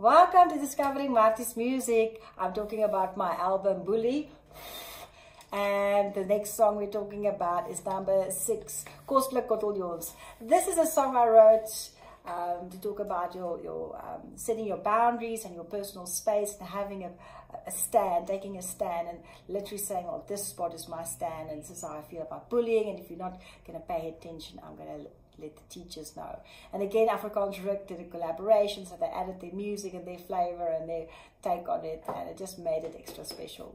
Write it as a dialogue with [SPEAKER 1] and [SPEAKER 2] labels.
[SPEAKER 1] Welcome to Discovering Marthie's Music. I'm talking about my album Bully. And the next song we're talking about is number six, Kosblik Kotteljons. This is a song I wrote um, to talk about your, your um, setting your boundaries and your personal space and having a, a stand, taking a stand and literally saying, oh, this spot is my stand and this is how I feel about bullying. And if you're not going to pay attention, I'm going to let the teachers know. And again, Afrikaans Ruk did a collaboration, so they added their music and their flavor and their take on it, and it just made it extra special.